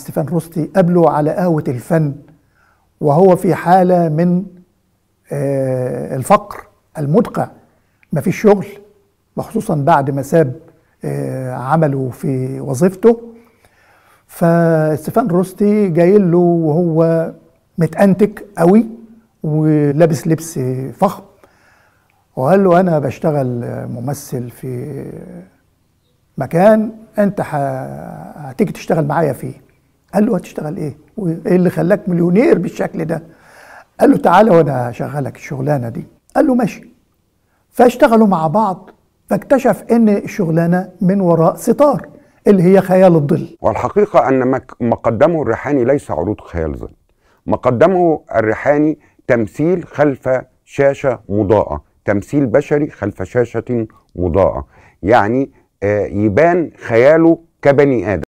ستيفان روستي قابله على قهوة الفن وهو في حالة من آه، الفقر المدقع. ما فيش شغل وخصوصا بعد ما ساب آه، عمله في وظيفته. فستيفان روستي جاي له وهو متأنتك قوي ولابس لبس فخم. وقال له أنا بشتغل ممثل في مكان أنت هتيجي تشتغل معايا فيه قال له هتشتغل إيه؟ وإيه اللي خلاك مليونير بالشكل ده؟ قال له تعالى وأنا هشغلك الشغلانة دي. قال له ماشي. فاشتغلوا مع بعض فاكتشف إن الشغلانة من وراء ستار اللي هي خيال الظل. والحقيقة أن ما قدمه الريحاني ليس عروض خيال ظل. ما قدمه الريحاني تمثيل خلف شاشة مضاءة. تمثيل بشري خلف شاشة مضاءة. يعني آه، يبان خياله كبني آدم.